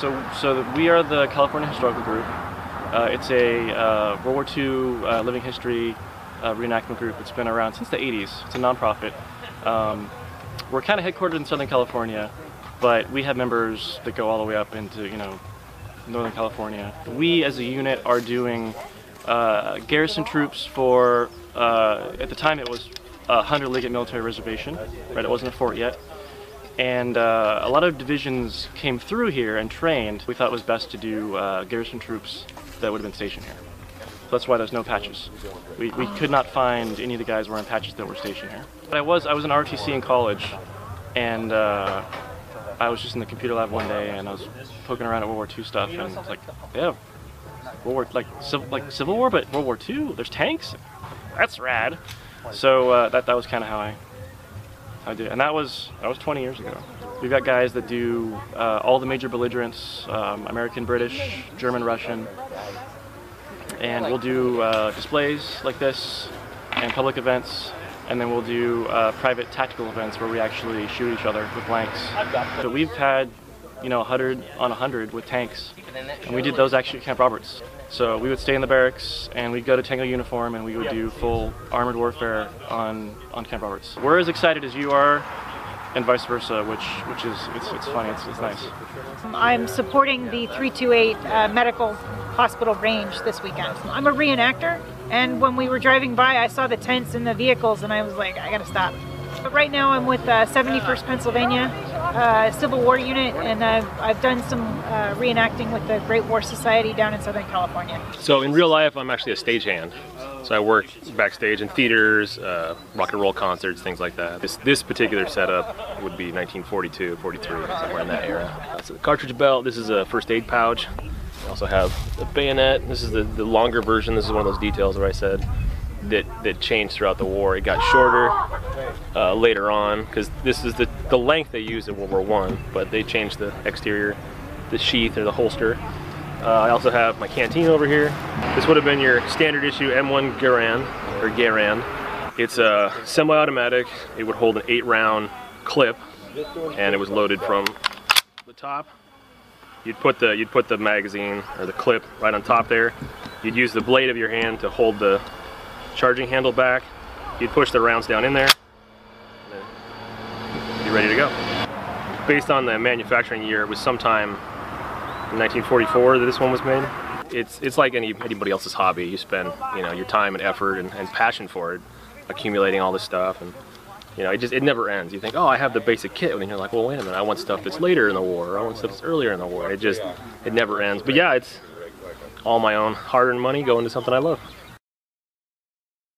so so we are the California Historical Group. Uh, it's a uh, World War II uh, living history uh, reenactment group. It's been around since the 80s. It's a nonprofit. Um, we're kind of headquartered in Southern California, but we have members that go all the way up into you know Northern California. We as a unit are doing uh, garrison troops for uh, at the time it was a Hunter Liggett Military Reservation. Right, it wasn't a fort yet and uh, a lot of divisions came through here and trained. We thought it was best to do uh, garrison troops that would have been stationed here. So that's why there's no patches. We, we could not find any of the guys wearing patches that were stationed here. But I was I was in ROTC in college, and uh, I was just in the computer lab one day and I was poking around at World War II stuff and I was like, yeah, World War like civil like Civil War, but World War II. There's tanks. That's rad. So uh, that that was kind of how I I did, and that was that was 20 years ago. We've got guys that do uh, all the major belligerents: um, American, British, German, Russian, and we'll do uh, displays like this and public events, and then we'll do uh, private tactical events where we actually shoot each other with blanks. So we've had, you know, 100 on 100 with tanks, and we did those actually at Camp Roberts. So we would stay in the barracks and we'd go to Tango uniform and we would do full armored warfare on, on Camp Roberts. We're as excited as you are and vice versa, which which is it's, it's funny, it's, it's nice. I'm supporting the 328 uh, medical hospital range this weekend. I'm a reenactor and when we were driving by I saw the tents and the vehicles and I was like, I gotta stop. But right now I'm with uh, 71st Pennsylvania uh, Civil War Unit and I've, I've done some uh, reenacting with the Great War Society down in Southern California. So in real life I'm actually a stagehand. So I work backstage in theaters, uh, rock and roll concerts, things like that. This, this particular setup would be 1942, 43, somewhere in that era. So the cartridge belt, this is a first aid pouch. We also have the bayonet. This is the, the longer version. This is one of those details where I said that, that changed throughout the war. It got shorter uh, later on because this is the, the length they used in World War One, but they changed the exterior, the sheath or the holster. Uh, I also have my canteen over here. This would have been your standard issue M1 Garand or Garand. It's a semi-automatic. It would hold an eight round clip and it was loaded from the top. You'd put the you'd put the magazine or the clip right on top there. You'd use the blade of your hand to hold the charging handle back. You'd push the rounds down in there. And be ready to go. Based on the manufacturing year, it was sometime in 1944 that this one was made. It's it's like any anybody else's hobby. You spend you know your time and effort and, and passion for it, accumulating all this stuff, and you know it just it never ends. You think, oh, I have the basic kit, and you're like, well, wait a minute, I want stuff that's later in the war. I want stuff that's earlier in the war. It just it never ends. But yeah, it's all my own hard-earned money going to something I love.